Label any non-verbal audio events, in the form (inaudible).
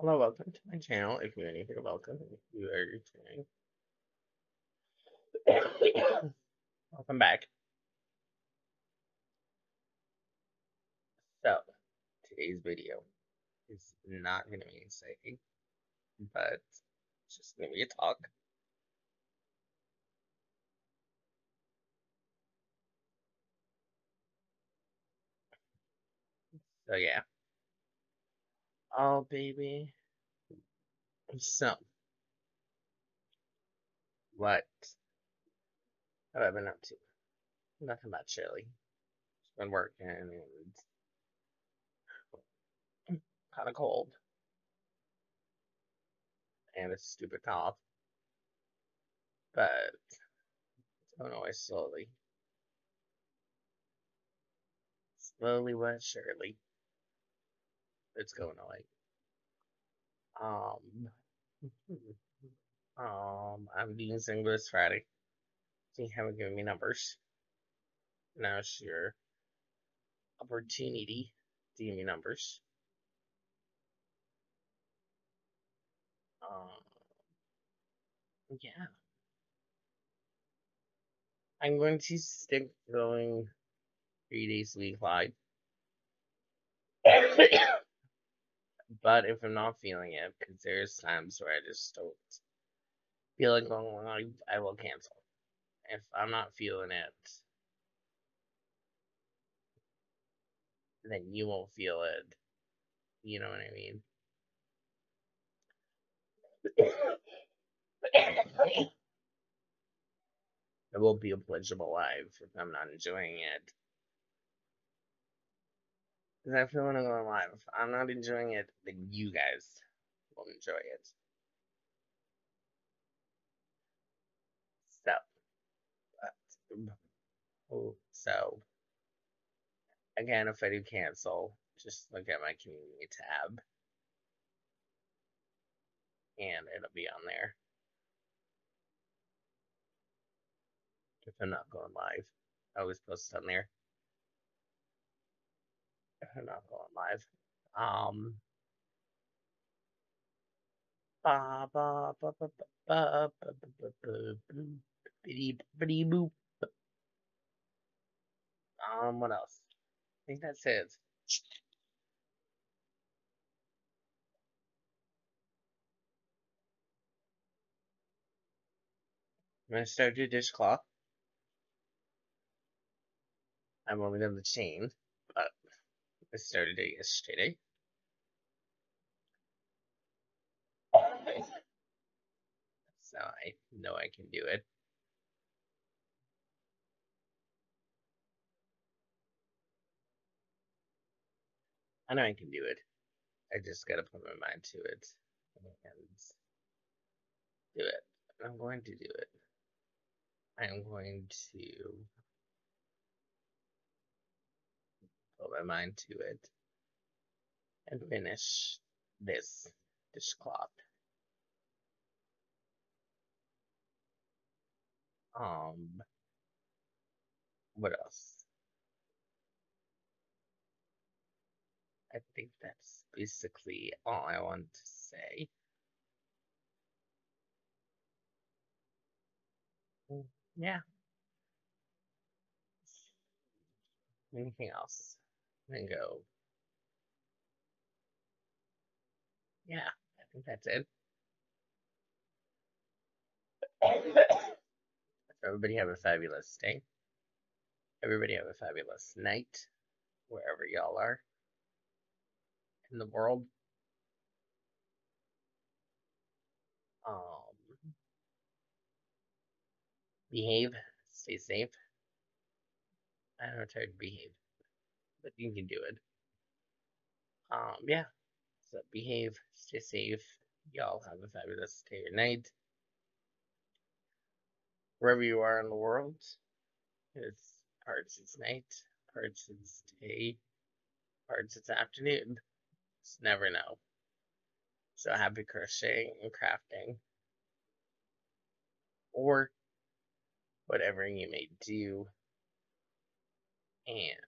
Hello, welcome to my channel. If you're new here, welcome. If you are returning, (coughs) welcome back. So, today's video is not going to be exciting, but it's just going to be a talk. So, yeah. Oh, baby. So, what have I been up to? Nothing much, really. Just been working and kind of cold. And a stupid cough. But going away slowly. Slowly but surely. It's going away. Um, (laughs) um, I'm being single this Friday. You haven't given me numbers. Now it's your opportunity to give me numbers. Um, yeah. I'm going to stick going three days a week live. (laughs) but if I'm not feeling it, because there's times where I just don't feel like going I will cancel. If I'm not feeling it, then you won't feel it. You know what I mean? (coughs) it won't be a pleasurable live if I'm not enjoying it. Because I feel when I'm going live, if I'm not enjoying it, then you guys will enjoy it. So, but, so, again, if I do cancel, just look at my community tab. And it'll be on there. If I'm not going live, I always post on there. I'm not going live. Um, ba ba ba ba ba ba ba ba ba boop. Um, what else? I think that's it. I'm gonna start your dishcloth. I'm only done the chain, I started it yesterday. So I know I can do it. I know I can do it. I just gotta put my mind to it and do it. I'm going to do it. I'm going to put my mind to it and finish this dishcloth. Um, what else? I think that's basically all I want to say. Mm, Yeah. Anything else? Then go. Yeah, I think that's it. (coughs) Everybody have a fabulous day. Everybody have a fabulous night, wherever y'all are in the world. Um, behave, stay safe. I don't know how to behave, but you can do it. Um, yeah. So behave, stay safe. Y'all have a fabulous day or night. Wherever you are in the world, it's parts it's night, parts it's day, parts it's afternoon. Just never know. So happy crocheting and crafting. Or whatever you may do. And